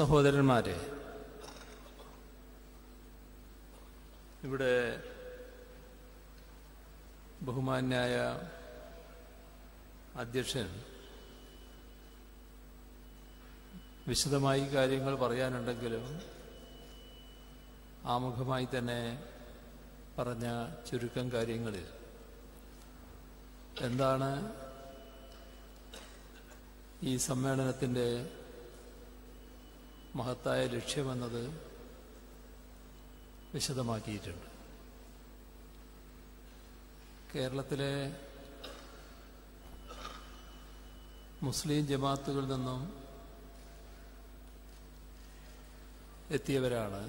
സഹോദരന്മാരെ ഇവിടെ ബഹുമാന്യായ അധ്യക്ഷൻ വിശദമായി കാര്യങ്ങൾ പറയാനുണ്ടെങ്കിലും ആമുഖമായി തന്നെ പറഞ്ഞ ചുരുക്കം കാര്യങ്ങളിൽ. എന്താണ് ഈ സമ്മേളനത്തിന്റെ മഹത്തായ ലക്ഷ്യമെന്നത് വിശദമാക്കിയിട്ടുണ്ട്. കേരളത്തിലെ മുസ്ലിം ജമാത്തുകളിൽ നിന്നും എത്തിയവരാണ്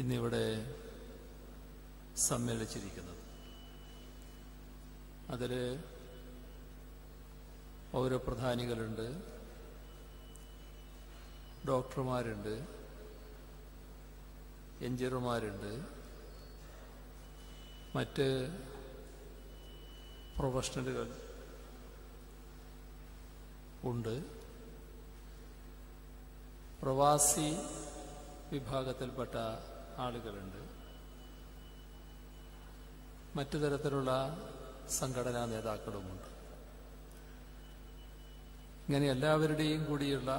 ഇന്നിവിടെ സമ്മേളിച്ചിരിക്കുന്നത്. അതിൽ പൗരപ്രധാനികളുണ്ട് ഡോക്ടർമാരുണ്ട് എഞ്ചിനീയർമാരുണ്ട് മറ്റ് പ്രൊഫഷണലുകൾ ഉണ്ട്. പ്രവാസി വിഭാഗത്തിൽപ്പെട്ട ആളുകളുണ്ട്. മറ്റു തരത്തിലുള്ള സംഘടനാ നേതാക്കളുമുണ്ട്. ഇങ്ങനെ എല്ലാവരുടെയും കൂടിയുള്ള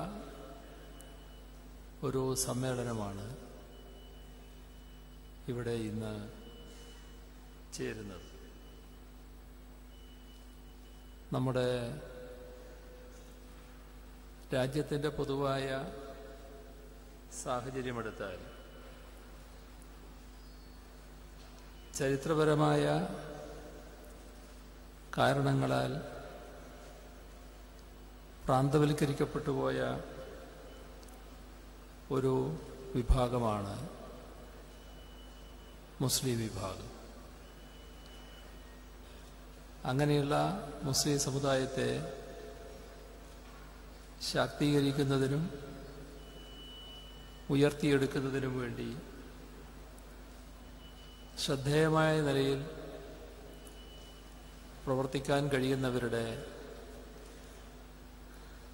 ഒരു സമ്മേളനമാണ് ഇവിടെ ഇന്ന് ചേരുന്നത്. നമ്മുടെ രാജ്യത്തിന്റെ പൊതുവായ സാഹചര്യമെടുത്താൽ ചരിത്രപരമായ കാരണങ്ങളാൽ പ്രാന്തവൽക്കരിക്കപ്പെട്ടു പോയ ഒരു വിഭാഗമാണ് മുസ്ലിം വിഭാഗം. അങ്ങനെയുള്ള മുസ്ലിം സമുദായത്തെ ശാക്തീകരിക്കുന്നതിനും ഉയർത്തിയെടുക്കുന്നതിനും വേണ്ടി ശ്രദ്ധേയമായ നിലയിൽ പ്രവർത്തിക്കാൻ കഴിയുന്നവരുടെ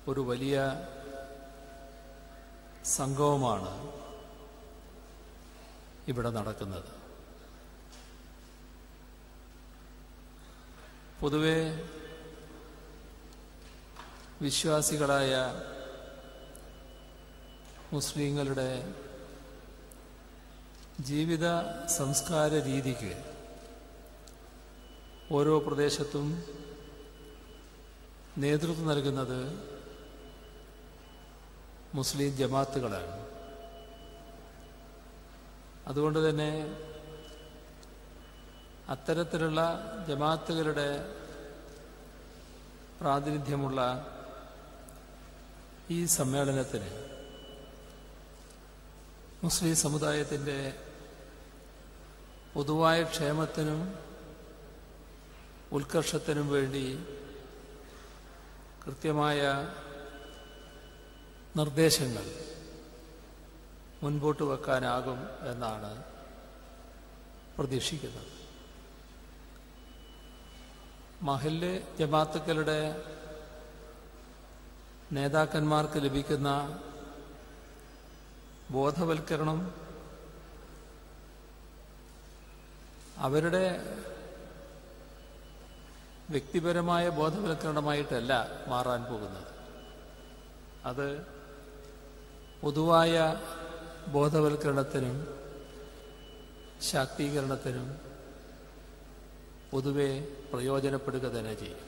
ഒരു വലിയ സംഗമമാണ് ഇവിടെ നടക്കുന്നത്. പൊതുവെ വിശ്വാസികളായ മുസ്ലിങ്ങളുടെ ജീവിത സംസ്കാര രീതിക്ക് ഓരോ പ്രദേശത്തും നേതൃത്വം നൽകുന്നത് മുസ്ലിം ജമാത്തുകളാണ്. അതുകൊണ്ട് തന്നെ അത്തരത്തിലുള്ള ജമാത്തുകളുടെ പ്രാതിനിധ്യമുള്ള ഈ സമ്മേളനത്തിന് മുസ്ലിം സമുദായത്തിന്റെ പൊതുവായ ക്ഷേമത്തിനും ഉത്കർഷത്തിനും വേണ്ടി കൃത്യമായ നിർദ്ദേശങ്ങൾ മുൻപോട്ട് വെക്കാനാകും എന്നാണ് പ്രതീക്ഷിക്കുന്നത്. മഹല്ല് ജമാത്തുക്കളുടെ നേതാക്കന്മാർക്ക് ലഭിക്കുന്ന ബോധവൽക്കരണം അവരുടെ വ്യക്തിപരമായ ബോധവൽക്കരണമായിട്ടല്ല മാറാൻ പോകുന്നത്. അത് പൊതുവായ ബോധവൽക്കരണത്തിനും ശാക്തീകരണത്തിനും പൊതുവെ പ്രയോജനപ്പെടുക തന്നെ ചെയ്യും.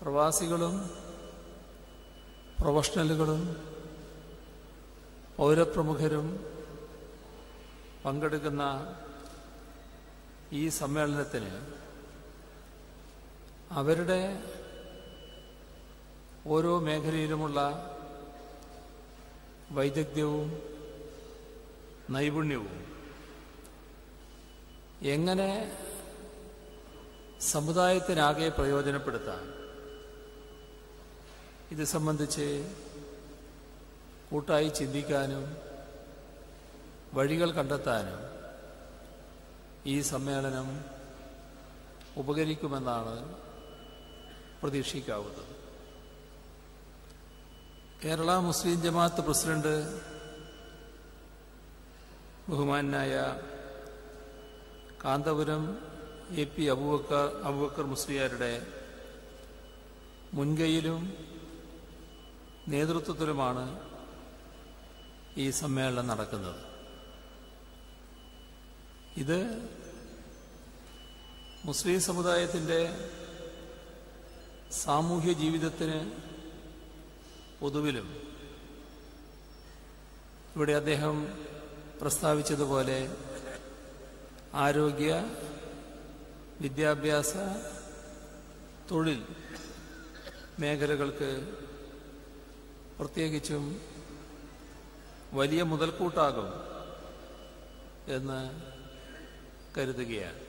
പ്രവാസികളും പ്രൊഫഷണലുകളും പൗരപ്രമുഖരും പങ്കെടുക്കുന്ന ഈ സമ്മേളനത്തിന് അവരുടെ ഓരോ മേഖലയിലുമുള്ള വൈദഗ്ധ്യവും നൈപുണ്യവും. എങ്ങനെ സമുദായത്തിനാകെ പ്രയോജനപ്പെടുത്താം ഇത് സംബന്ധിച്ച് കൂട്ടായി ചിന്തിക്കാനും വഴികൾ കണ്ടെത്താനും ഈ സമ്മേളനം ഉപകരിക്കുമെന്നാണ് പ്രതീക്ഷിക്കാവുന്നത്. കേരള മുസ്ലിം ജമാഅത്ത് പ്രസിഡന്റ് ബഹുമാനായ കാന്തപുരം എ പി അബൂബക്കർ അബൂബക്കർ മുസ്ലിയാരുടെ മുൻകൈയിലും നേതൃത്വത്തിലുമാണ് ഈ സമ്മേളനം നടക്കുന്നത്. ഇത് മുസ്ലിം സമുദായത്തിന്റെ സാമൂഹ്യ ജീവിതത്തിന് പൊതുവിലും ഇവിടെ അദ്ദേഹം പ്രസ്താവിച്ചതുപോലെ ആരോഗ്യ വിദ്യാഭ്യാസ തൊഴിൽ മേഖലകൾക്ക് പ്രത്യേകിച്ചും വലിയ മുതൽക്കൂട്ടാകും എന്ന് കരുതുകയാണ്.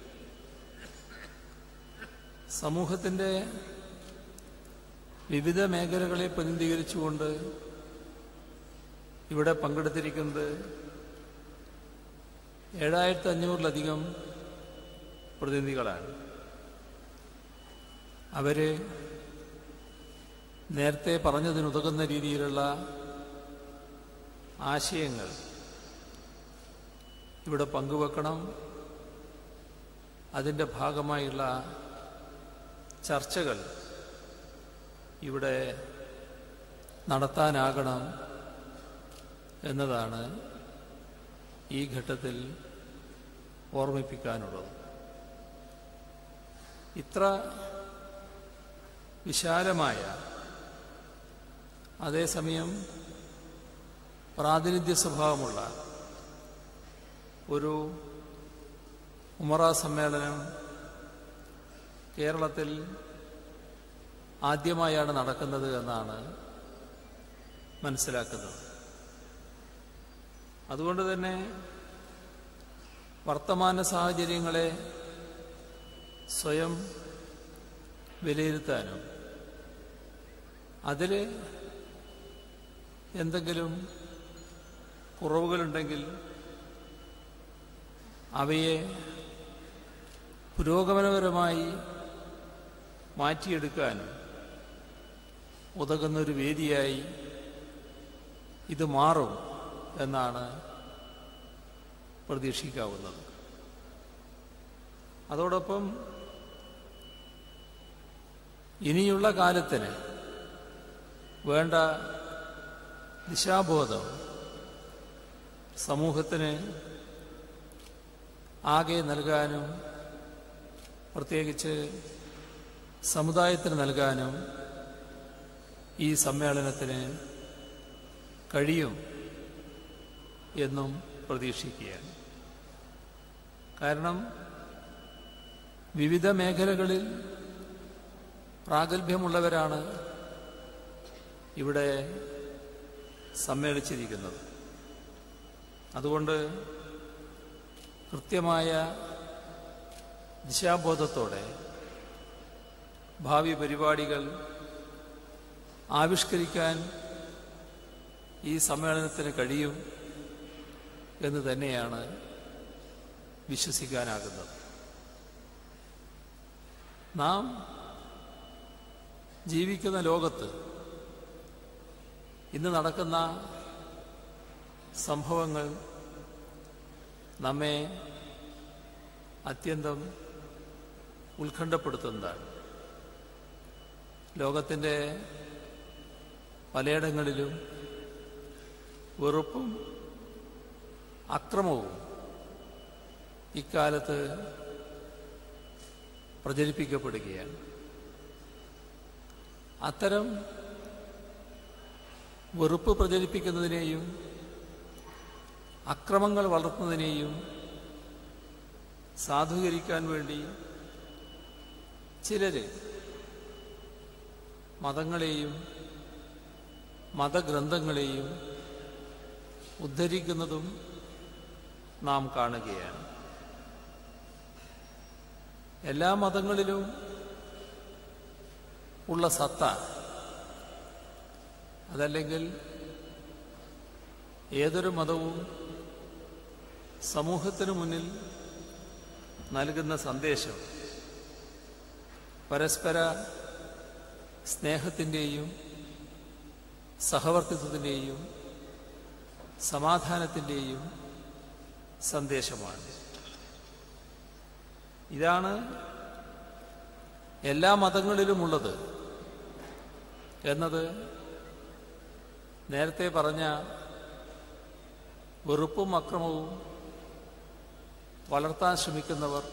സമൂഹത്തിന്റെ വിവിധ മേഖലകളെ പ്രതിനിധീകരിച്ചുകൊണ്ട് ഇവിടെ പങ്കെടുത്തിരിക്കുന്നത് ഏഴായിരത്തി അഞ്ഞൂറിലധികം പ്രതിനിധികളാണ്. അവർ നേരത്തെ പറഞ്ഞതിനുതകുന്ന രീതിയിലുള്ള ആശയങ്ങൾ ഇവിടെ പങ്കുവെക്കണം. അതിന്റെ ഭാഗമായുള്ള ചർച്ചകൾ ഇവിടെ നടത്താനാകണം എന്നതാണ് ഈ ഘട്ടത്തിൽ ഓർമ്മിപ്പിക്കാനുള്ളത്. ഇത്ര വിശാലമായ അതേസമയം പ്രാതിനിധ്യ സ്വഭാവമുള്ള ഒരു ഉമറ സമ്മേളനം കേരളത്തിൽ ആദ്യമായാണ് നടക്കുന്നത് എന്നാണ് മനസ്സിലാക്കുന്നത്. അതുകൊണ്ട് തന്നെ വർത്തമാന സാഹചര്യങ്ങളെ സ്വയം വിലയിരുത്താനും അതിൽ എന്തെങ്കിലും കുറവുകളുണ്ടെങ്കിൽ അവയെ പുരോഗമനപരമായി മാറ്റിയെടുക്കാനും ഉതകുന്ന ഒരു വേദിയായി ഇത് മാറും എന്നാണ് പ്രതീക്ഷിക്കാവുന്നത്. അതോടൊപ്പം ഇനിയുള്ള കാലത്തിന് വേണ്ട ദിശാബോധം സമൂഹത്തിന് ആകെ നൽകാനും പ്രത്യേകിച്ച് സമുദായത്തിന് നൽകാനും ഈ സമ്മേളനത്തിന് കഴിയും എന്നും പ്രതീക്ഷിക്കുകയാണ്. കാരണം വിവിധ മേഖലകളിൽ പ്രാഗൽഭ്യമുള്ളവരാണ് ഇവിടെ സമ്മേളിച്ചിരിക്കുന്നത്. അതുകൊണ്ട് കൃത്യമായ ദിശാബോധത്തോടെ ഭാവി പരിപാടികൾ ആവിഷ്കരിക്കാൻ ഈ സമ്മേളനത്തിന് കഴിയും എന്ന് തന്നെയാണ് വിശ്വസിക്കാനാകുന്നത്. നാം ജീവിക്കുന്ന ലോകത്ത് ഇന്ന് നടക്കുന്ന സംഭവങ്ങൾ നമ്മെ അത്യന്തം ഉത്കണ്ഠപ്പെടുത്തുന്നതാണ്. ലോകത്തിന്റെ പലയിടങ്ങളിലും വെറുപ്പും അക്രമവും ഇക്കാലത്ത് പ്രചരിപ്പിക്കപ്പെടുകയാണ്. അത്തരം വെറുപ്പ് പ്രചരിപ്പിക്കുന്നതിനെയും അക്രമങ്ങൾ വളർത്തുന്നതിനെയും സാധൂകരിക്കാൻ വേണ്ടി ചിലര് മതങ്ങളെയും മതഗ്രന്ഥങ്ങളെയും ഉദ്ധരിക്കുന്നതും നാം കാണുകയാണ്. എല്ലാ മതങ്ങളിലും ഉള്ള സത്ത അതല്ലെങ്കിൽ ഏതൊരു മതവും സമൂഹത്തിനു മുന്നിൽ നൽകുന്ന സന്ദേശം പരസ്പര സ്നേഹത്തിന്റെയും സഹവർത്തിത്വത്തിന്റെയും സമാധാനത്തിന്റെയും സന്ദേശമാണ്. ഇതാണ് എല്ലാ മതങ്ങളിലുമുള്ളത് എന്നത് നേരത്തെ പറഞ്ഞ വെറുപ്പും അക്രമവും വളർത്താൻ ശ്രമിക്കുന്നവർ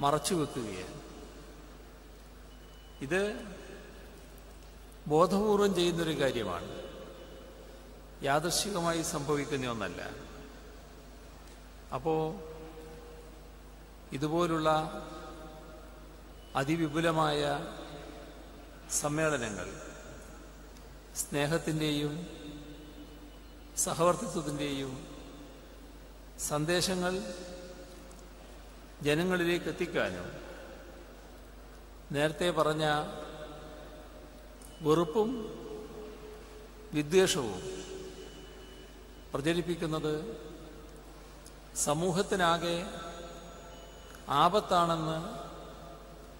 മറച്ചു വെക്കുകയാണ് ഇത് ബോധപൂർവം ചെയ്യുന്നൊരു കാര്യമാണ്. യാദർശികമായി സംഭവിക്കുന്ന ഒന്നല്ല. അപ്പോൾ ഇതുപോലുള്ള അതിവിപുലമായ സമ്മേളനങ്ങൾ സ്നേഹത്തിന്റെയും സഹവർത്തിത്വത്തിന്റെയും സന്ദേശങ്ങൾ ജനങ്ങളിലേക്ക് എത്തിക്കാനും നേരത്തെ പറഞ്ഞ വെറുപ്പും വിദ്വേഷവും പ്രചരിപ്പിക്കുന്നത് സമൂഹത്തിനാകെ ആപത്താണെന്ന്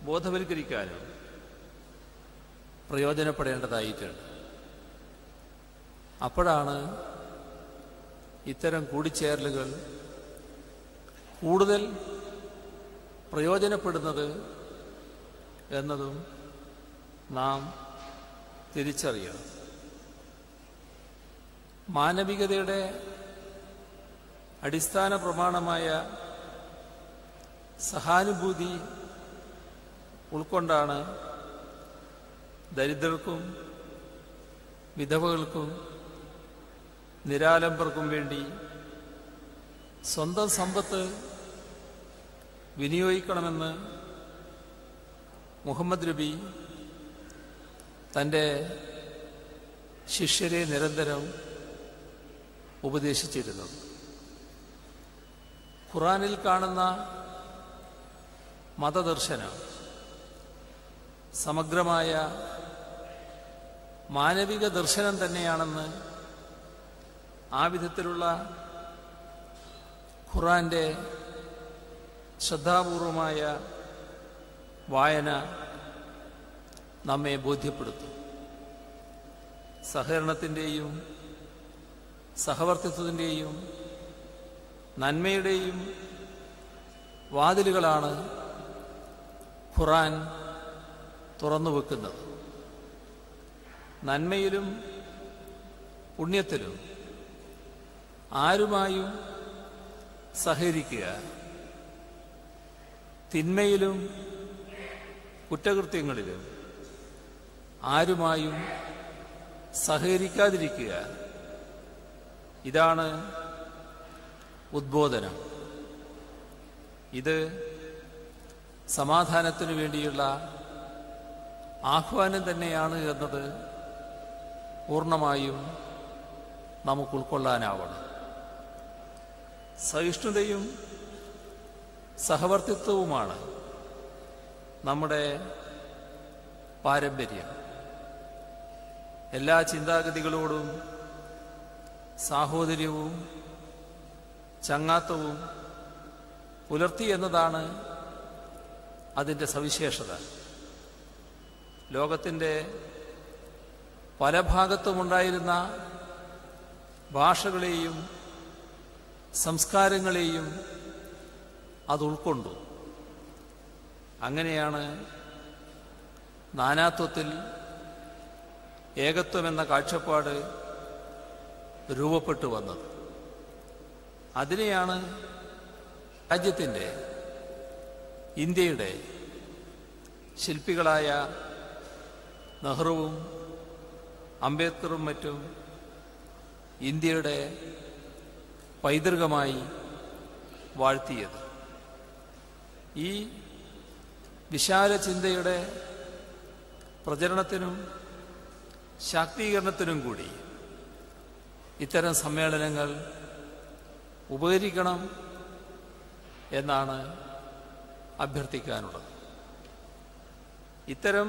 ബോധവൽക്കരിക്കാനും പ്രയോജനപ്പെടേണ്ടതായിട്ടുണ്ട്. അപ്പോഴാണ് ഇത്തരം കൂടിച്ചേരലുകൾ കൂടുതൽ പ്രയോജനപ്പെടുന്നത് എന്നതും നാം തിരിച്ചറിയണം. മാനവികതയുടെ അടിസ്ഥാന പ്രമാണമായ സഹാനുഭൂതി ഉൾക്കൊണ്ടാണ് ദരിദ്രർക്കും വിധവകൾക്കും നിരാലംബർക്കും വേണ്ടി സ്വന്തം സമ്പത്ത് വിനിയോഗിക്കണമെന്ന് മുഹമ്മദ് നബി തന്റെ ശിഷ്യരെ നിരന്തരം ഉപദേശിച്ചിരുന്നത് ഖുറാനിൽ കാണുന്ന മതദർശനം സമഗ്രമായ മാനവിക ദർശനം തന്നെയാണെന്ന് ആ വിധത്തിലുള്ള ഖുറാന്റെ ശ്രദ്ധാപൂർവമായ വായന നമ്മെ ബോധ്യപ്പെടുത്തും. സഹകരണത്തിന്റെയും സഹവർത്തിത്വത്തിന്റെയും നന്മയുടെയും വാതിലുകളാണ് ഖുറാൻ തുറന്നു വെക്കുന്നത്. നന്മയിലും പുണ്യത്തിലും ആരുമായും സഹകരിക്കുക. തിന്മയിലും കുറ്റകൃത്യങ്ങളിലും ആരുമായും സഹകരിക്കാതിരിക്കുക. ഇതാണ് ഉദ്ബോധനം. ഇത് സമാധാനത്തിനു വേണ്ടിയുള്ള ആഹ്വാനം തന്നെയാണ് എന്നത് പൂർണമായും നമുക്ക് ഉൾക്കൊള്ളാനാവണം. സഹിഷ്ണുതയും സഹവർത്തിത്വവുമാണ് നമ്മുടെ പാരമ്പര്യം. എല്ലാ ചിന്താഗതികളോടും സാഹോദര്യവും ചങ്ങാത്തവും പുലർത്തി എന്നതാണ് അതിന്റെ സവിശേഷത. ലോകത്തിന്റെ പല ഭാഗത്തുമുണ്ടായിരുന്ന ഭാഷകളെയും സംസ്കാരങ്ങളെയും അത് ഉൾക്കൊണ്ടു അങ്ങനെയാണ് നാനാത്വത്തിൽ ഏകത്വമെന്ന കാഴ്ചപ്പാട് രൂപപ്പെട്ടു വന്നത്. അതിനെയാണ് രാജ്യത്തിന്റെ ഇന്ത്യയുടെ ശില്പികളായ നെഹ്റുവും അംബേദ്കറും മറ്റും ഇന്ത്യയുടെ പൈതൃകമായി വാഴ്ത്തിയത്. ഈ വിശാല ചിന്തയുടെ പ്രചരണത്തിനും ശാക്തീകരണത്തിനും കൂടി ഇത്തരം സമ്മേളനങ്ങൾ ഉപകരിക്കണം എന്നാണ് അഭ്യർത്ഥിക്കാനുള്ളത്. ഇത്തരം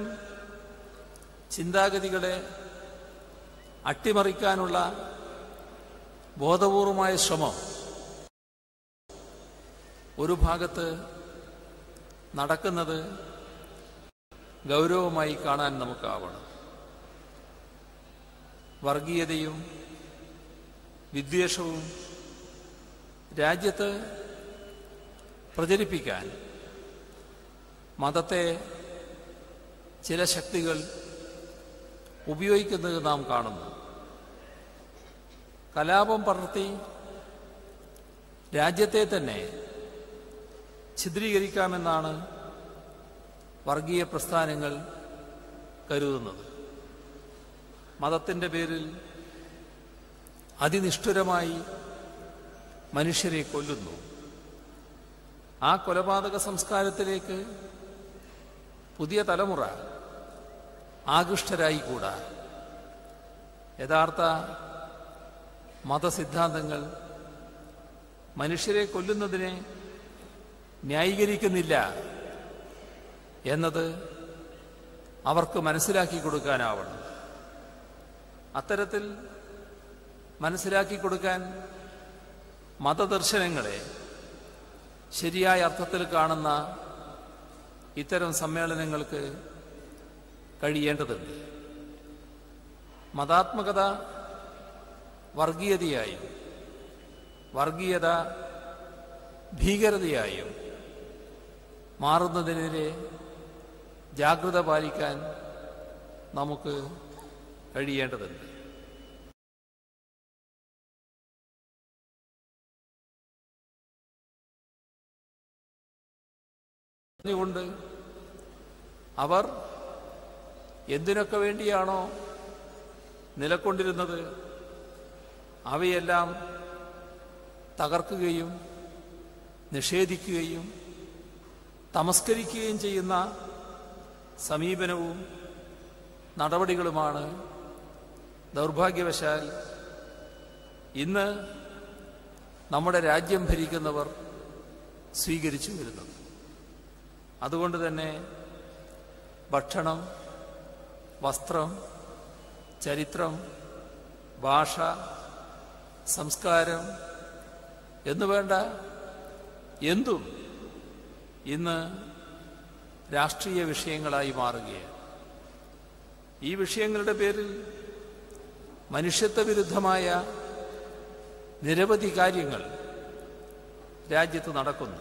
ചിന്താഗതികളെ അട്ടിമറിക്കാനുള്ള ബോധപൂർവമായ ശ്രമം ഒരു ഭാഗത്ത് നടക്കുന്നത് ഗൗരവമായി കാണാൻ നമുക്കാവണം. വർഗീയതയും വിദ്വേഷവും രാജ്യത്ത് പ്രചരിപ്പിക്കാൻ മതത്തെ ചില ശക്തികൾ ഉപയോഗിക്കുന്നത് നാം കാണുന്നു. കലാപം പടർത്തി രാജ്യത്തെ തന്നെ ഛിദ്രീകരിക്കാമെന്നാണ് വർഗീയ പ്രസ്ഥാനങ്ങൾ കരുതുന്നത്. മതത്തിന്റെ പേരിൽ അതിനിഷ്ഠുരമായി മനുഷ്യരെ കൊല്ലുന്നു. ആ കൊലപാതക സംസ്കാരത്തിലേക്ക് പുതിയ തലമുറ ആകൃഷ്ടരായിക്കൂടാ. യഥാർത്ഥ മതസിദ്ധാന്തങ്ങൾ മനുഷ്യരെ കൊല്ലുന്നതിനെ ന്യായീകരിക്കുന്നില്ല എന്നത് അവർക്ക് മനസ്സിലാക്കി കൊടുക്കാനാവണം. അത്തരത്തിൽ മനസ്സിലാക്കി കൊടുക്കാൻ മതദർശനങ്ങളെ ശരിയായ അർത്ഥത്തിൽ കാണുന്ന ഇത്തരം സമ്മേളനങ്ങൾക്ക് കഴിയേണ്ടതുണ്ട്. മതാത്മകത വർഗീയതയായും വർഗീയത ഭീകരതയായും മാറുന്നതിനെതിരെ ജാഗ്രത പാലിക്കാൻ നമുക്ക് കഴിയേണ്ടതുണ്ട്. കൊണ്ട് അവർ എന്തിനൊക്കെ വേണ്ടിയാണോ നിലക്കൊണ്ടിരുന്നത് അവയെല്ലാം തകർക്കുകയും നിഷേധിക്കുകയും തമസ്കരിക്കുകയും ചെയ്യുന്ന സമീപനവും നടപടികളുമാണ് ദൗർഭാഗ്യവശാൽ ഇന്ന് നമ്മുടെ രാജ്യം ഭരിക്കുന്നവർ സ്വീകരിച്ചു വരുന്നത് അതുകൊണ്ട് തന്നെ ഭക്ഷണം വസ്ത്രം ചരിത്രം ഭാഷ സംസ്കാരം എന്നുവേണ്ട എന്തും ഇന്ന് രാഷ്ട്രീയ വിഷയങ്ങളായി മാറുകയാണ്. ഈ വിഷയങ്ങളുടെ പേരിൽ മനുഷ്യത്വ വിരുദ്ധമായ നിരവധി കാര്യങ്ങൾ രാജ്യത്ത് നടക്കുന്നു.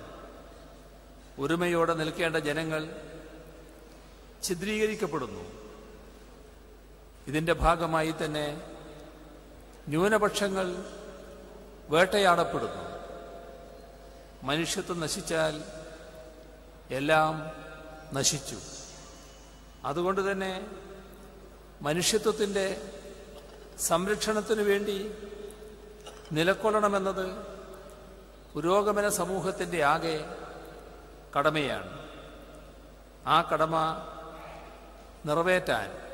ഒരുമയോടെ നിൽക്കേണ്ട ജനങ്ങൾ ചിത്രീകരിക്കപ്പെടുന്നു. ഇതിന്റെ ഭാഗമായി തന്നെ ന്യൂനപക്ഷങ്ങൾ വേട്ടയാടപ്പെടുന്നു. മനുഷ്യത്വം നശിച്ചാൽ എല്ലാം നശിച്ചു. അതുകൊണ്ട് തന്നെ മനുഷ്യത്വത്തിന്റെ സംരക്ഷണത്തിനു വേണ്ടി നിലക്കൊള്ളണമെന്നത് പുരോഗമന സമൂഹത്തിന്റെ ആകെ കടമയാണ്. ആ കടമ നിറവേറ്റാൻ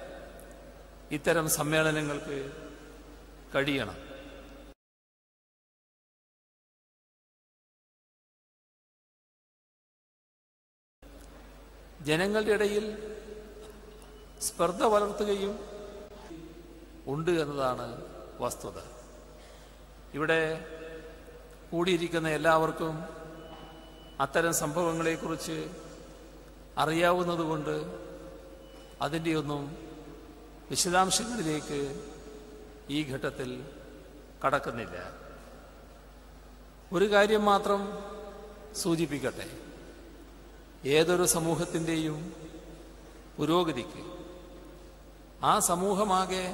ഇത്തരം സമ്മേളനങ്ങൾക്ക് കഴിയണം. ജനങ്ങളുടെ ഇടയിൽ സ്പർദ്ധ വളർത്തുകയും ഉണ്ട് എന്നതാണ് വസ്തുത. ഇവിടെ കൂടിയിരിക്കുന്ന എല്ലാവർക്കും അത്തരം സംഭവങ്ങളെക്കുറിച്ച് അറിയാവുന്നതുകൊണ്ട് അതിന്റെയൊന്നും വിശദാംശങ്ങളിലേക്ക് ഈ ഘട്ടത്തിൽ കടക്കുന്നില്ല. ഒരു കാര്യം മാത്രം സൂചിപ്പിക്കട്ടെ. ഏതൊരു സമൂഹത്തിന്റെയും പുരോഗതിക്ക് ആ സമൂഹമാകെ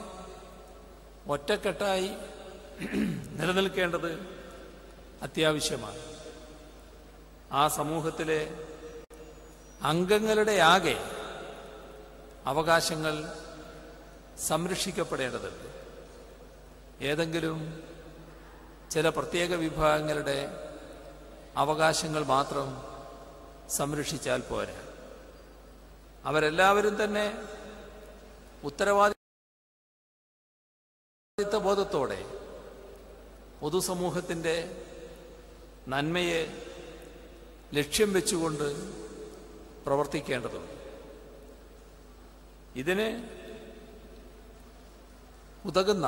ഒറ്റക്കെട്ടായി നിലനിൽക്കേണ്ടത് അത്യാവശ്യമാണ്. ആ സമൂഹത്തിലെ അംഗങ്ങളുടെ ആകെ അവകാശങ്ങൾ സംരക്ഷിക്കപ്പെടേണ്ടതുണ്ട്. ഏതെങ്കിലും ചില പ്രത്യേക വിഭാഗങ്ങളുടെ അവകാശങ്ങൾ മാത്രം സംരക്ഷിച്ചാൽ പോരാ. അവരെല്ലാവരും തന്നെ ഉത്തരവാദിത്ത ബോധത്തോടെ പൊതുസമൂഹത്തിന്റെ നന്മയെ ലക്ഷ്യം വെച്ചുകൊണ്ട് പ്രവർത്തിക്കേണ്ടതുണ്ട്. ഇതിന് ഉതകുന്ന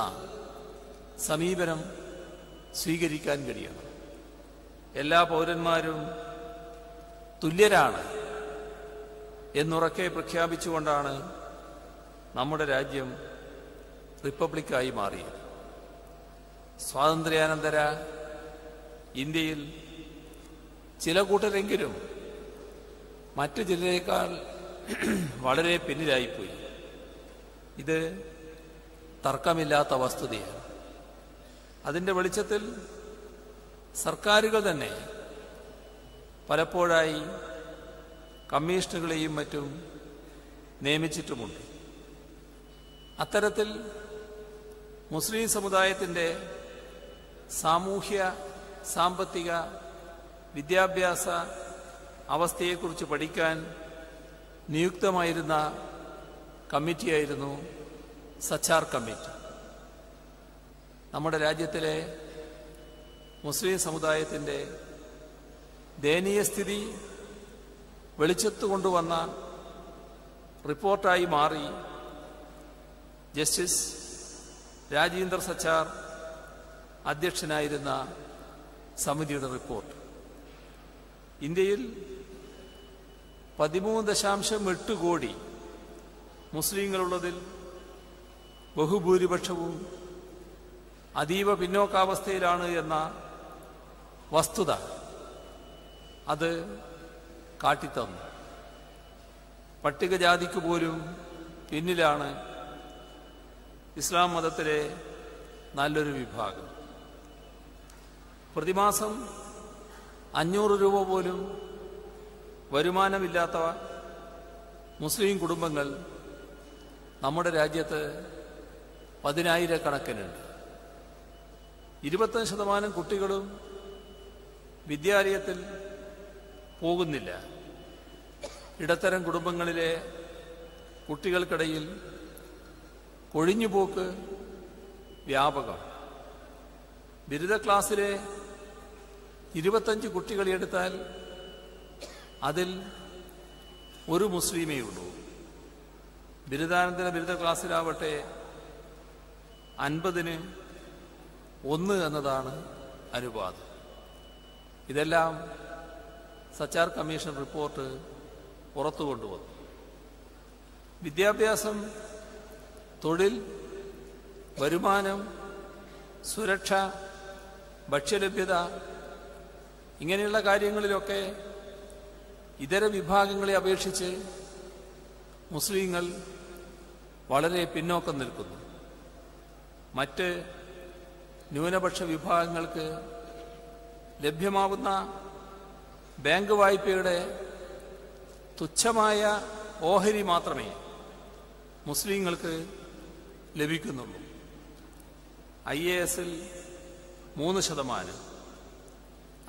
സമീപനം സ്വീകരിക്കാൻ കഴിയണം. എല്ലാ പൗരന്മാരും തുല്യരാണ് എന്നുറക്കെ പ്രഖ്യാപിച്ചുകൊണ്ടാണ് നമ്മുടെ രാജ്യം റിപ്പബ്ലിക്കായി മാറിയത്. സ്വാതന്ത്ര്യാനന്തര ഇന്ത്യയിൽ ചില കൂട്ടരെങ്കിലും മറ്റു ചിലരേക്കാൾ വളരെ പിന്നിലായിപ്പോയി. ഇത് തർക്കമില്ലാത്ത വസ്തുതയാണ്. അതിന്റെ വെളിച്ചത്തിൽ സർക്കാരുകൾ തന്നെ പലപ്പോഴായി കമ്മീഷനുകളെയും മറ്റും നിയമിച്ചിട്ടുമുണ്ട്. അത്തരത്തിൽ മുസ്ലിം സമുദായത്തിന്റെ സാമൂഹ്യ സാമ്പത്തിക വിദ്യാഭ്യാസ അവസ്ഥയെക്കുറിച്ച് പഠിക്കാൻ നിയുക്തമായിരുന്ന കമ്മിറ്റിയായിരുന്നു സച്ചാർ കമ്മിറ്റി. നമ്മുടെ രാജ്യത്തിലെ മുസ്ലിം സമുദായത്തിന്റെ ദയനീയ സ്ഥിതി വെളിച്ചത്ത് കൊണ്ടുവന്ന റിപ്പോർട്ടായി മാറി ജസ്റ്റിസ് രാജീന്ദ്ര സച്ചാർ അധ്യക്ഷനായിരുന്ന സമിതിയുടെ റിപ്പോർട്ട്. ഇന്ത്യയിൽ പതിമൂന്ന് ദശാംശം എട്ട് കോടി മുസ്ലിങ്ങളുള്ളതിൽ ബഹുഭൂരിപക്ഷവും അതീവ പിന്നോക്കാവസ്ഥയിലാണ് എന്ന വസ്തുത അത് കാട്ടിത്തന്നു. പട്ടികജാതിക്ക് പോലും പിന്നിലാണ് ഇസ്ലാം മതത്തിലെ നല്ലൊരു വിഭാഗം. പ്രതിമാസം അഞ്ഞൂറ് രൂപ പോലും വരുമാനമില്ലാത്ത മുസ്ലിം കുടുംബങ്ങൾ നമ്മുടെ രാജ്യത്ത് പതിനായിരക്കണക്കിനുണ്ട്. ഇരുപത്തഞ്ച് ശതമാനം കുട്ടികളും വിദ്യാലയത്തിൽ പോകുന്നില്ല. ഇടത്തരം കുടുംബങ്ങളിലെ കുട്ടികൾക്കിടയിൽ കൊഴിഞ്ഞുപോക്ക് വ്യാപകം. ബിരുദ ക്ലാസ്സിലെ ഇരുപത്തഞ്ച് കുട്ടികളെ എടുത്താൽ അതിൽ ഒരു മുസ്ലിമേ ഉള്ളൂ. ബിരുദാനന്തര ബിരുദ ക്ലാസ്സിലാവട്ടെ അൻപതിന് ഒന്ന് എന്നതാണ് അനുപാതം. ഇതെല്ലാം സച്ചാർ കമ്മീഷൻ റിപ്പോർട്ട് പുറത്തു കൊണ്ടുവന്നു. വിദ്യാഭ്യാസം തൊഴിൽ വരുമാനം സുരക്ഷ ഭക്ഷ്യലഭ്യത ഇങ്ങനെയുള്ള കാര്യങ്ങളിലൊക്കെ ഇതര വിഭാഗങ്ങളെ അപേക്ഷിച്ച് മുസ്ലിങ്ങൾ വളരെ പിന്നോക്കം നിൽക്കുന്നു. മറ്റ് ന്യൂനപക്ഷ വിഭാഗങ്ങൾക്ക് ലഭ്യമാകുന്ന ബാങ്ക് വായ്പയുടെ തുച്ഛമായ ഓഹരി മാത്രമേ മുസ്ലിങ്ങൾക്ക് ലഭിക്കുന്നുള്ളൂ. ഐ എ എസിൽ മൂന്ന് ശതമാനം.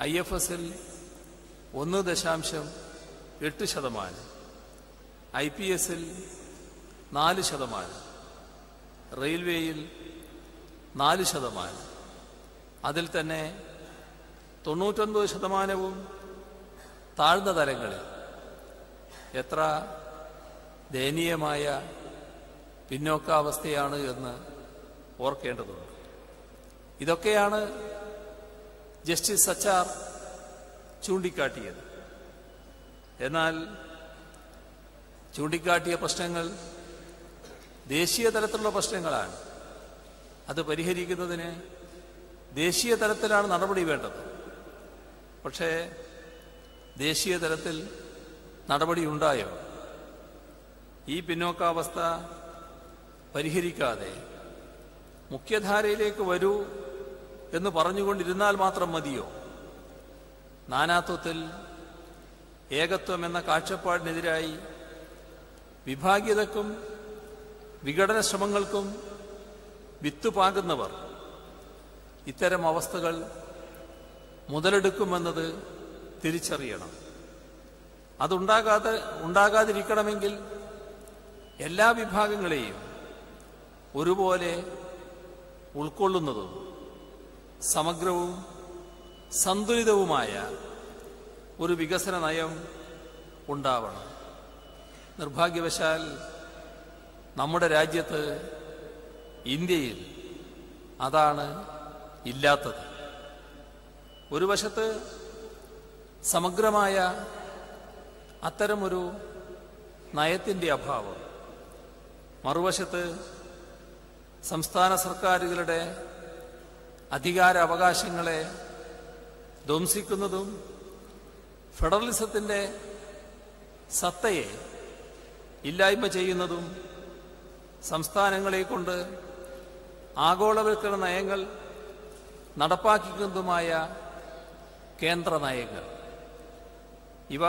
ഐ എഫ് എസിൽ ഒന്ന് ദശാംശം എട്ട് ശതമാനം. ഐ പി എസിൽ നാല് ശതമാനം. റെയിൽവേയിൽ നാല് ശതമാനം. അതിൽ തന്നെ തൊണ്ണൂറ്റൊൻപത് ശതമാനവും താഴ്ന്ന തലങ്ങളിൽ. എത്ര ദയനീയമായ പിന്നോക്കാവസ്ഥയാണ് എന്ന് ഓർക്കേണ്ടതുണ്ട്. ഇതൊക്കെയാണ് ജസ്റ്റിസ് സച്ചാർ ചൂണ്ടിക്കാട്ടിയത്. എന്നാൽ ചൂണ്ടിക്കാട്ടിയ പ്രശ്നങ്ങൾ ദേശീയ തലത്തിലുള്ള പ്രശ്നങ്ങളാണ്. അത് പരിഹരിക്കുന്നതിന് ദേശീയ തലത്തിലാണ് നടപടി വേണ്ടത്. പക്ഷേ ദേശീയ തലത്തിൽ നടപടി ഉണ്ടായോ? ഈ പിന്നോക്കാവസ്ഥ പരിഹരിക്കാതെ മുഖ്യധാരയിലേക്ക് വരൂ എന്ന് പറഞ്ഞുകൊണ്ടിരുന്നാൽ മാത്രം മതിയോ? നാനാത്വത്തിൽ ഏകത്വം എന്ന കാഴ്ചപ്പാടിനെതിരായി വിഭാഗീയതക്കും വിഘടന ശ്രമങ്ങൾക്കും വിത്തുപാകുന്നവർ ഇത്തരം അവസ്ഥകൾ മുതലെടുക്കുമെന്നത് തിരിച്ചറിയണം. അതുണ്ടാകാതെ ഉണ്ടാകാതിരിക്കണമെങ്കിൽ എല്ലാ വിഭാഗങ്ങളെയും ഒരുപോലെ ഉൾക്കൊള്ളുന്നതും സമഗ്രവും സന്തുലിതവുമായ ഒരു വികസന നയം ഉണ്ടാവണം. നിർഭാഗ്യവശാൽ നമ്മുടെ രാജ്യത്ത് ഇന്ത്യയിൽ അതാണ് ഇല്ലാത്തത്. ഒരു വശത്ത് സമഗ്രമായ അത്തരമൊരു നയത്തിന്റെ അഭാവം മറുവശത്ത് സംസ്ഥാന സർക്കാരുകളുടെ അധികാര അവകാശങ്ങളെ ധ്വംസിക്കുന്നതും ഫെഡറലിസത്തിന്റെ സത്തയെ ഇല്ലായ്മ ചെയ്യുന്നതും സംസ്ഥാനങ്ങളെ കൊണ്ട് ആഗോളവൽക്കരണ നയങ്ങൾ നടപ്പാക്കുന്നതുമായ കേന്ദ്ര നയങ്ങൾ ഇവ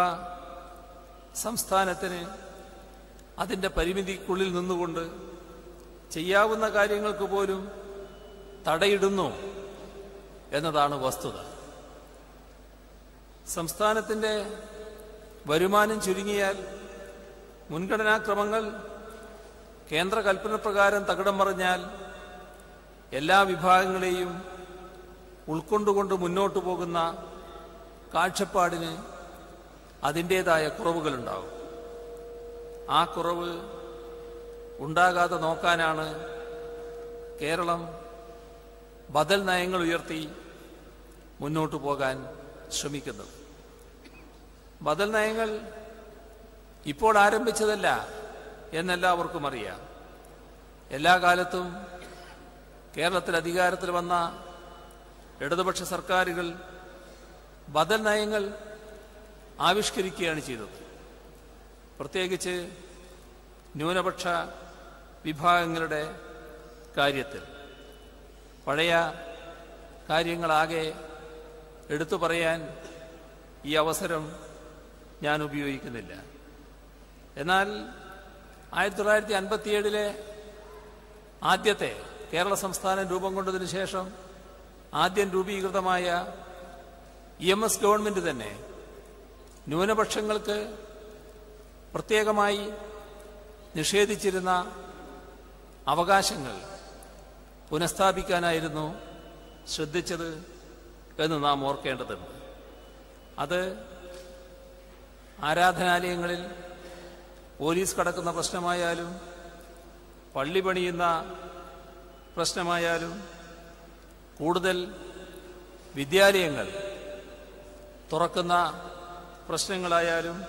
സംസ്ഥാനത്തിന് അതിന്റെ പരിമിതിക്കുള്ളിൽ നിന്നുകൊണ്ട് ചെയ്യാവുന്ന കാര്യങ്ങൾക്ക് പോലും തടയിടുന്നു എന്നതാണ് വസ്തുത. സംസ്ഥാനത്തിന്റെ വരുമാനം ചുരുങ്ങിയാൽ മുൻഗണനാക്രമങ്ങൾ കേന്ദ്ര കൽപ്പന പ്രകാരം തകിടം മറിഞ്ഞാൽ എല്ലാ വിഭാഗങ്ങളെയും ഉൾക്കൊണ്ടുകൊണ്ട് മുന്നോട്ടു പോകുന്ന കാഴ്ചപ്പാടിന് അതിന്റേതായ കുറവുകളുണ്ടാവും ആ കുറവ് ഉണ്ടാകാതെ നോക്കാനാണ് കേരളം ബദൽ നയങ്ങൾ ഉയർത്തി മുന്നോട്ടു പോകാൻ ശ്രമിക്കുന്നത് ബദൽ നയങ്ങൾ ഇപ്പോൾ ആരംഭിച്ചതല്ല എന്നെല്ലാവർക്കും അറിയാം. എല്ലാ കാലത്തും കേരളത്തിൽ അധികാരത്തിൽ വന്ന ഇടതുപക്ഷ സർക്കാരുകൾ ബദൽ നയങ്ങൾ ആവിഷ്കരിക്കുകയാണ് ചെയ്തത്. പ്രത്യേകിച്ച് ന്യൂനപക്ഷ വിഭാഗങ്ങളുടെ കാര്യത്തിൽ. പഴയ കാര്യങ്ങളാകെ എടുത്തു പറയാൻ ഈ അവസരം ഞാൻ ഉപയോഗിക്കുന്നില്ല. എന്നാൽ ആയിരത്തി തൊള്ളായിരത്തി അൻപത്തിയേഴിലെ ആദ്യത്തെ കേരള സംസ്ഥാനം രൂപം കൊണ്ടതിനു ശേഷം ആദ്യം രൂപീകൃതമായ ഇ എം എസ് ഗവൺമെന്റ് തന്നെ ന്യൂനപക്ഷങ്ങൾക്ക് പ്രത്യേകമായി നിഷേധിച്ചിരുന്ന അവകാശങ്ങൾ പുനഃസ്ഥാപിക്കാനായിരുന്നു ശ്രദ്ധിച്ചത് എന്ന് നാം ഓർക്കേണ്ടതുണ്ട്. അത് ആരാധനാലയങ്ങളിൽ പോലീസ് കടക്കുന്ന പ്രശ്നമായാലും പള്ളി പണിയുന്ന പ്രശ്നമായാലും കൂടുതൽ വിദ്യാലയങ്ങൾ തുറക്കുന്ന പ്രശ്നങ്ങളായാലും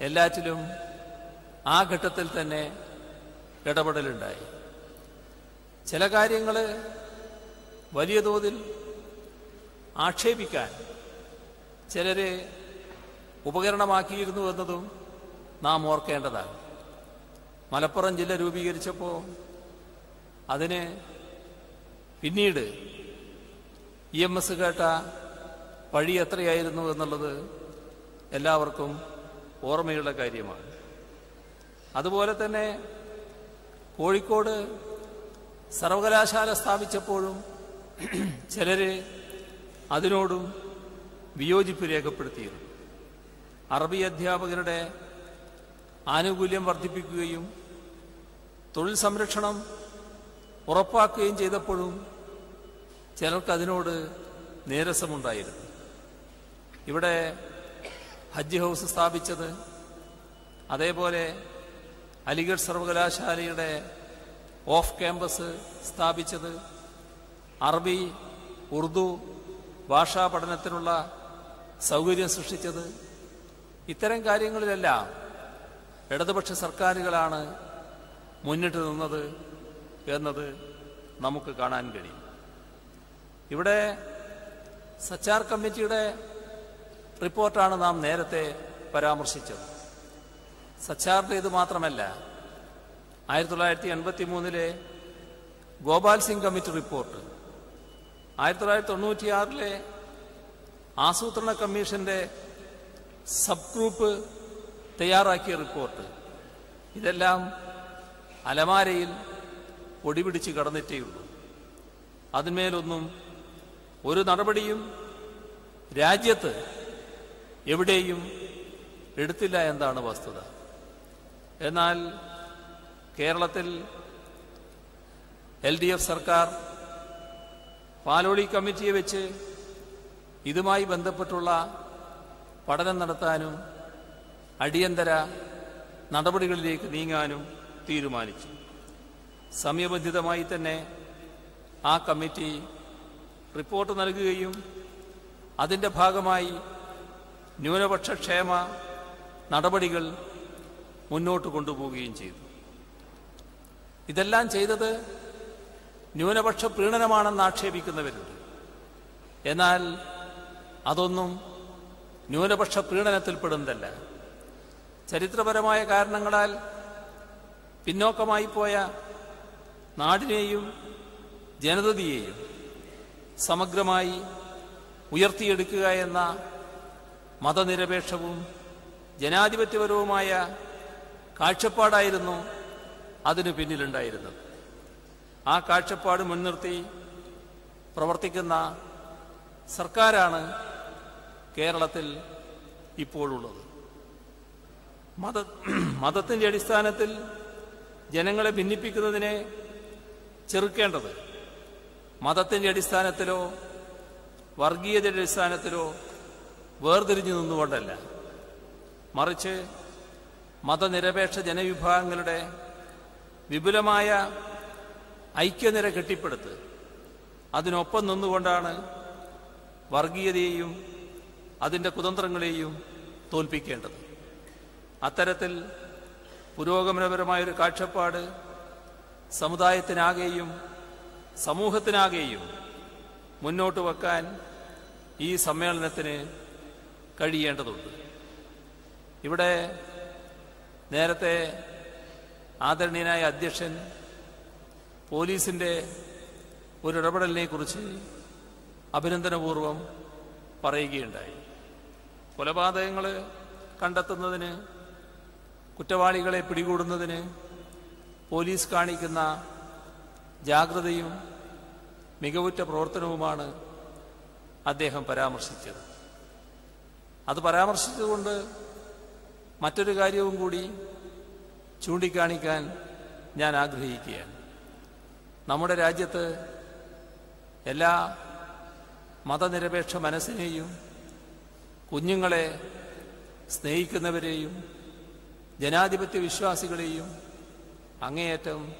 എല്ലാറ്റിലും ആ ഘട്ടത്തിൽ തന്നെ ഇടപെടലുണ്ടായി. ചില കാര്യങ്ങൾ വലിയ തോതിൽ ആക്ഷേപിക്കാൻ ചിലരെ ഉപകരണമാക്കിയിരുന്നു എന്നതും നാം ഓർക്കേണ്ടതാണ്. മലപ്പുറം ജില്ല രൂപീകരിച്ചപ്പോൾ അതിന് പിന്നീട് ഇ എം എസ് കേട്ട വഴി എത്രയായിരുന്നു എന്നുള്ളത് എല്ലാവർക്കും ഓർമ്മയുള്ള കാര്യമാണ്. അതുപോലെ തന്നെ കോഴിക്കോട് സർവകലാശാല സ്ഥാപിച്ചപ്പോഴും ചിലരെ അതിനോടും വിയോജിപ്പ് രേഖപ്പെടുത്തിയിരുന്നു. അറബി അധ്യാപകരുടെ ആനുകൂല്യം വർദ്ധിപ്പിക്കുകയും തൊഴിൽ സംരക്ഷണം ഉറപ്പാക്കുകയും ചെയ്തപ്പോഴും ചിലർക്ക് അതിനോട് നീരസമുണ്ടായിരുന്നു. ഇവിടെ ഹജ്ജ് ഹൗസ് സ്ഥാപിച്ചത് അതേപോലെ അലിഗഡ് സർവകലാശാലയുടെ ഓഫ് ക്യാമ്പസ് സ്ഥാപിച്ചത് അറബി ഉറുദു ഭാഷാ പഠനത്തിനുള്ള സൗകര്യം സൃഷ്ടിച്ചത്. ഇത്തരം കാര്യങ്ങളിലെല്ലാം ഇടതുപക്ഷ സർക്കാരുകളാണ് മുന്നിട്ട് നിന്നത് എന്നത് നമുക്ക് കാണാൻ കഴിയും. ഇവിടെ സച്ചാർ കമ്മിറ്റിയുടെ റിപ്പോർട്ടാണ് നാം നേരത്തെ പരാമർശിച്ചത്. സച്ചാറിന്റെ ഇത് മാത്രമല്ല ആയിരത്തി തൊള്ളായിരത്തി എൺപത്തി മൂന്നിലെ ഗോപാൽ സിംഗ് കമ്മിറ്റി റിപ്പോർട്ട്. ആയിരത്തി തൊള്ളായിരത്തി തൊണ്ണൂറ്റിയാറിലെ ആസൂത്രണ കമ്മീഷന്റെ സബ് ഗ്രൂപ്പ് തയ്യാറാക്കിയ റിപ്പോർട്ട്. ഇതെല്ലാം അലമാരയിൽ പൊടിപിടിച്ച് കടന്നിട്ടേയുള്ളൂ. അതിന്മേലൊന്നും ഒരു നടപടിയും രാജ്യത്ത് എവിടെയും എടുത്തില്ല എന്നാണ് വസ്തുത. എന്നാൽ കേരളത്തിൽ എൽ ഡി എഫ് സർക്കാർ പാലോളി കമ്മിറ്റിയെ വെച്ച് ഇതുമായി ബന്ധപ്പെട്ടുള്ള പഠനം നടത്താനും അടിയന്തര നടപടികളിലേക്ക് നീങ്ങാനും തീരുമാനിച്ചു. സമയബന്ധിതമായി തന്നെ ആ കമ്മിറ്റി റിപ്പോർട്ട് നൽകുകയും അതിന്റെ ഭാഗമായി ന്യൂനപക്ഷ ക്ഷേമ നടപടികൾ മുന്നോട്ട് കൊണ്ടുപോവുകയും ചെയ്തു. ഇതെല്ലാം ചെയ്തത് ന്യൂനപക്ഷ പ്രീണനമാണെന്ന് ആക്ഷേപിക്കുന്നവരുണ്ട്. എന്നാൽ അതൊന്നും ന്യൂനപക്ഷ പ്രീണനത്തിൽപ്പെടുന്നതല്ല. ചരിത്രപരമായ കാരണങ്ങളാൽ പിന്നോക്കമായി പോയ നാടിനെയും ജനതയെയും സമഗ്രമായി ഉയർത്തിയെടുക്കുക എന്ന മതനിരപേക്ഷവും ജനാധിപത്യപരവുമായ കാഴ്ചപ്പാടായിരുന്നു അതിനു പിന്നിലുണ്ടായിരുന്നത് ആ കാഴ്ചപ്പാട് മുൻനിർത്തി പ്രവർത്തിക്കുന്ന സർക്കാരാണ് കേരളത്തിൽ ഇപ്പോഴുള്ളത്. മത മതത്തിന്റെ അടിസ്ഥാനത്തിൽ ജനങ്ങളെ ഭിന്നിപ്പിക്കുന്നതിനെ ചെറുക്കേണ്ടത് മതത്തിന്റെ അടിസ്ഥാനത്തിലോ വർഗീയതയുടെ അടിസ്ഥാനത്തിലോ വേർതിരിഞ്ഞു നിന്നുകൊണ്ടല്ല. മറിച്ച് മതനിരപേക്ഷ ജനവിഭാഗങ്ങളുടെ വിപുലമായ ഐക്യനിര കെട്ടിപ്പടുത്ത് അതിനൊപ്പം നിന്നുകൊണ്ടാണ് വർഗീയതയെയും അതിന്റെ കുതന്ത്രങ്ങളെയും തോൽപ്പിക്കേണ്ടത്. അത്തരത്തിൽ പുരോഗമനപരമായൊരു കാഴ്ചപ്പാട് സമുദായത്തിനാകെയും സമൂഹത്തിനാകെയും മുന്നോട്ട് വെക്കാൻ ഈ സമ്മേളനത്തിന് കഴിയേണ്ടതുണ്ട്. ഇവിടെ നേരത്തെ ആദരണീയനായ അധ്യക്ഷൻ പോലീസിന്റെ ഒരു ഇടപെടലിനെക്കുറിച്ച് അഭിനന്ദനപൂർവം പറയുകയുണ്ടായി. കൊലപാതകങ്ങൾ കണ്ടെത്തുന്നതിന് കുറ്റവാളികളെ പിടികൂടുന്നതിന് പോലീസ് കാണിക്കുന്ന ജാഗ്രതയും മികവുറ്റ പ്രവർത്തനവുമാണ് അദ്ദേഹം പരാമർശിച്ചത്. അത് പരാമർശിച്ചുകൊണ്ട് മറ്റൊരു കാര്യവും കൂടി ചൂണ്ടിക്കാണിക്കാൻ ഞാൻ ആഗ്രഹിക്കുകയാണ്. നമ്മുടെ രാജ്യത്ത് എല്ലാ മതനിരപേക്ഷ മനസ്സിനെയും കുഞ്ഞുങ്ങളെ സ്നേഹിക്കുന്നവരെയും ജനാധിപത്യ വിശ്വാസികളെയും അങ്ങേയറ്റം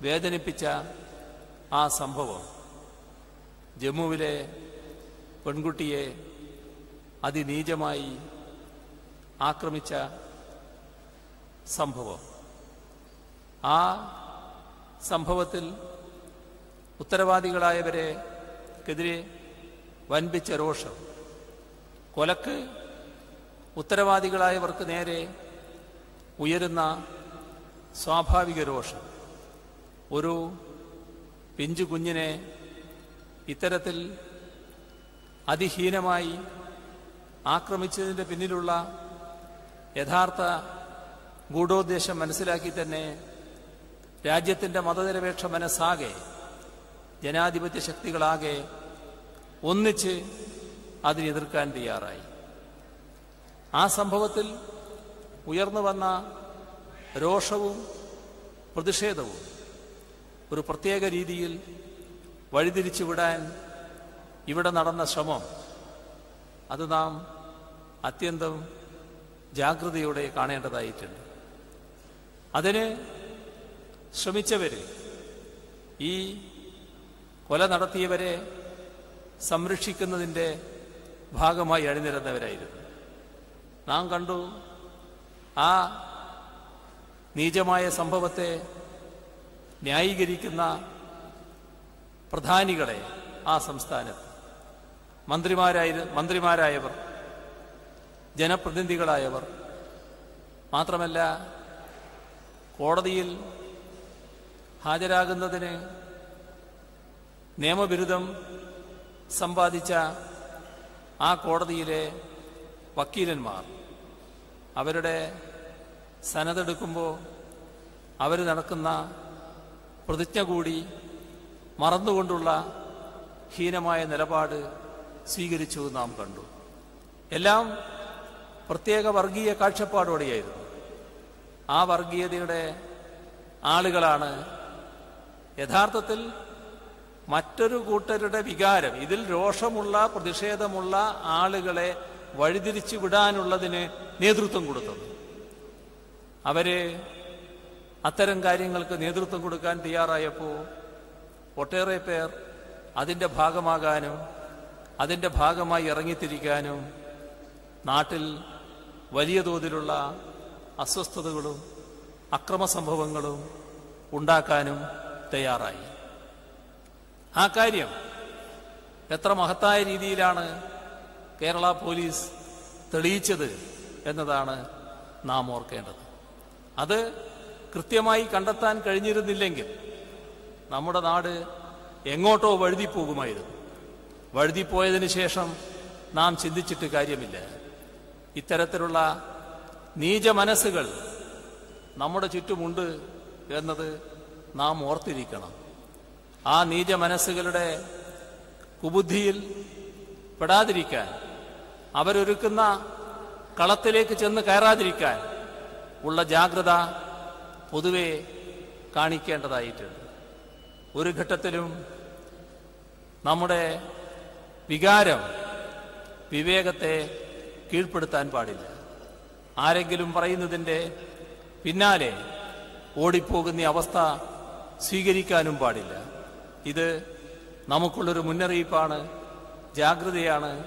വേദനിപ്പിച്ച ആ സംഭവം. ജമ്മുവിലെ പെൺകുട്ടിയെ അതിനീചമായി ആക്രമിച്ച സംഭവം. ആ സംഭവത്തിൽ ഉത്തരവാദികളായവരെക്കെതിരെ വൻപിച്ച രോഷം. കൊലക്ക് ഉത്തരവാദികളായവർക്ക് നേരെ ഉയരുന്ന സ്വാഭാവിക രോഷം. ഒരു പിഞ്ചു കുഞ്ഞിനെ ഇത്തരത്തിൽ അതിഹീനമായി ആക്രമിച്ചതിന്റെ പിന്നിലുള്ള യഥാർത്ഥ ഗൂഢോദ്ദേശം മനസ്സിലാക്കി തന്നെ രാജ്യത്തിന്റെ മതനിരപേക്ഷ മനസ്സാകെ ജനാധിപത്യ ശക്തികളാകെ ഒന്നിച്ച് അതിനെതിർക്കാൻ തയ്യാറായി. ആ സംഭവത്തിൽ ഉയർന്നു വന്ന രോഷവും പ്രതിഷേധവും ഒരു പ്രത്യേക രീതിയിൽ വഴിതിരിച്ചു വിടാൻ ഇവിടെ നടന്ന ശ്രമം അത് നാം അത്യന്തം ജാഗ്രതയോടെ കാണേണ്ടതായിട്ടുണ്ട്. അതിന് ശ്രമിച്ചവര് ഈ കൊല നടത്തിയവരെ സംരക്ഷിക്കുന്നതിന്റെ ഭാഗമായി അണിനിരന്നവരായിരുന്നു. നാം കണ്ടു ആ നീചമായ സംഭവത്തെ ന്യായീകരിക്കുന്ന പ്രധാനികളെ ആ സംസ്ഥാനത്ത് മന്ത്രിമാരായ മന്ത്രിമാരായവർ ജനപ്രതിനിധികളായവർ മാത്രമല്ല കോടതിയിൽ ഹാജരാകുന്നതിന് നിയമബിരുദം സമ്പാദിച്ച ആ കോടതിയിലെ വക്കീലന്മാർ അവരുടെ സനതെടുക്കുമ്പോൾ അവർ നടക്കുന്ന പ്രതിജ്ഞ കൂടി മറന്നുകൊണ്ടുള്ള ഹീനമായ നിലപാട് സ്വീകരിച്ചു നാം കണ്ടു. എല്ലാം പ്രത്യേക വർഗീയ കാഴ്ചപ്പാടോടെയായിരുന്നു. ആ വർഗീയതയുടെ ആളുകളാണ് യഥാർത്ഥത്തിൽ മറ്റൊരു കൂട്ടരുടെ വികാരം ഇതിൽ രോഷമുള്ള പ്രതിഷേധമുള്ള ആളുകളെ വഴിതിരിച്ചു വിടാനുള്ളതിന് നേതൃത്വം കൊടുത്തത്. അവർ അത്തരം കാര്യങ്ങൾക്ക് നേതൃത്വം കൊടുക്കാൻ തയ്യാറായപ്പോൾ ഒട്ടേറെ പേർ അതിന്റെ ഭാഗമാകാനും അതിന്റെ ഭാഗമായി ഇറങ്ങിത്തിരിക്കാനും നാട്ടിൽ വലിയ തോതിലുള്ള അസ്വസ്ഥതകളും അക്രമ സംഭവങ്ങളും ഉണ്ടാക്കാനും തയ്യാറായി. ആ കാര്യം എത്ര മഹത്തായ രീതിയിലാണ് കേരള പോലീസ് തെളിയിച്ചത് എന്നതാണ് നാം ഓർക്കേണ്ടത്. അത് കൃത്യമായി കണ്ടെത്താൻ കഴിഞ്ഞിരുന്നില്ലെങ്കിൽ നമ്മുടെ നാട് എങ്ങോട്ടോ വഴുതിപ്പോകുമായിരുന്നു. വഴുതിപ്പോയതിനു ശേഷം നാം ചിന്തിച്ചിട്ട് കാര്യമില്ല. ഇത്തരത്തിലുള്ള നീച മനസ്സുകൾ നമ്മുടെ ചുറ്റുമുണ്ട് എന്നത് നാം ഓർത്തിരിക്കണം. ആ നീച മനസ്സുകളുടെ കുബുദ്ധിയിൽ പെടാതിരിക്കാൻ അവരൊരുക്കുന്ന കളത്തിലേക്ക് ചെന്ന് കയറാതിരിക്കാൻ ഉള്ള ജാഗ്രത പൊതുവെ കാണിക്കേണ്ടതായിട്ടുണ്ട്. ഒരു ഘട്ടത്തിലും നമ്മുടെ വികാരം വിവേകത്തെ കീഴ്പ്പെടുത്താൻ പാടില്ല. ആരെങ്കിലും പറയുന്നതിന്റെ പിന്നാലെ ഓടിപ്പോകുന്ന അവസ്ഥ സ്വീകരിക്കാനും പാടില്ല. ഇത് നമുക്കുള്ളൊരു മുന്നറിയിപ്പാണ് ജാഗ്രതയാണ്.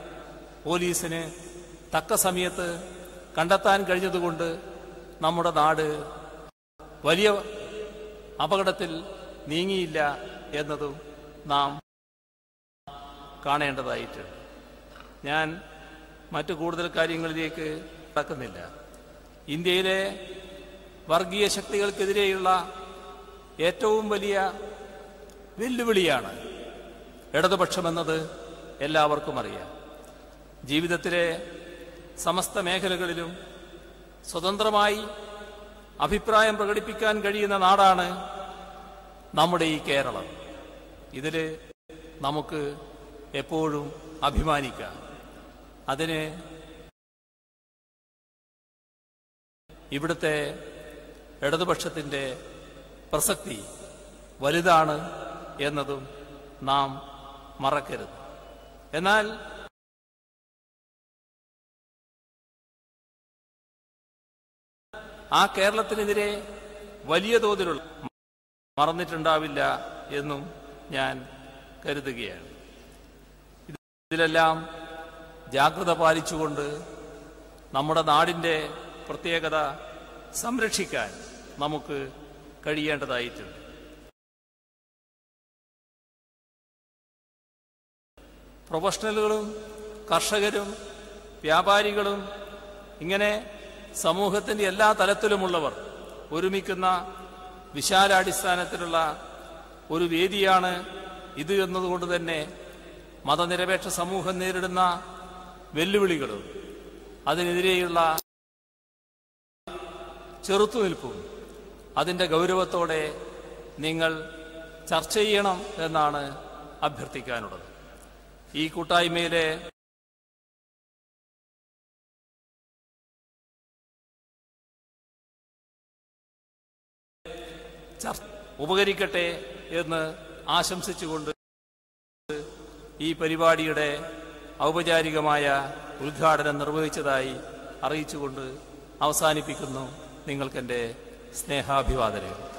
പോലീസിന് തക്ക സമയത്ത് കണ്ടെത്താൻ കഴിഞ്ഞതുകൊണ്ട് നമ്മുടെ നാട് വലിയ അപകടത്തിൽ നീങ്ങിയില്ല എന്നതും നാം കാണേണ്ടതായിട്ടുണ്ട്. ഞാൻ മറ്റു കൂടുതൽ കാര്യങ്ങളിലേക്ക് കടക്കുന്നില്ല ഇന്ത്യയിലെ വർഗീയ ശക്തികൾക്കെതിരെയുള്ള ഏറ്റവും വലിയ വെല്ലുവിളിയാണ് ഇടതുപക്ഷമെന്നത് എല്ലാവർക്കും അറിയാം. ജീവിതത്തിലെ സമസ്ത മേഖലകളിലും സ്വതന്ത്രമായി അഭിപ്രായം പ്രകടിപ്പിക്കാൻ കഴിയുന്ന നാടാണ് നമ്മുടെ ഈ കേരളം. ഇതിൽ നമുക്ക് എപ്പോഴും അഭിമാനിക്കാം. അതിന് ഇവിടുത്തെ ഇടതുപക്ഷത്തിന്റെ പ്രസക്തി വലുതാണ് എന്നതും നാം മറക്കരുത്. എന്നാൽ ആ കേരളത്തിനെതിരെ വലിയ തോതിലുള്ള മറന്നിട്ടുണ്ടാവില്ല എന്നും ഞാൻ കരുതുകയാണ്. ഇതിലെല്ലാം ജാഗ്രത പാലിച്ചുകൊണ്ട് നമ്മുടെ നാടിന്റെ പ്രത്യേകത സംരക്ഷിക്കാൻ നമുക്ക് കഴിയേണ്ടതായിട്ടുണ്ട്. പ്രൊഫഷണലുകളും കർഷകരും വ്യാപാരികളും ഇങ്ങനെ സമൂഹത്തിന്റെ എല്ലാ തലത്തിലുമുള്ളവർ ഒരുമിക്കുന്ന വിശാലാടിസ്ഥാനത്തിലുള്ള ഒരു വേദിയാണ് ഇത് എന്നതുകൊണ്ട് തന്നെ മതനിരപേക്ഷ സമൂഹം നേരിടുന്ന വെല്ലുവിളികളും അതിനെതിരെയുള്ള ചെറുത്തുനിൽപ്പും അതിന്റെ ഗൗരവത്തോടെ നിങ്ങൾ ചർച്ച ചെയ്യണം എന്നാണ് അഭ്യർത്ഥിക്കാനുള്ളത്. ഈ കൂട്ടായ്മയിലെ ഉപകരിക്കട്ടെ എന്ന് ആശംസിച്ചുകൊണ്ട് ഈ പരിപാടിയുടെ ഔപചാരികമായ ഉദ്ഘാടനം നിർവഹിച്ചതായി അറിയിച്ചുകൊണ്ട് അവസാനിപ്പിക്കുന്നു. നിങ്ങൾക്കെന്റെ സ്നേഹാഭിവാദനങ്ങൾ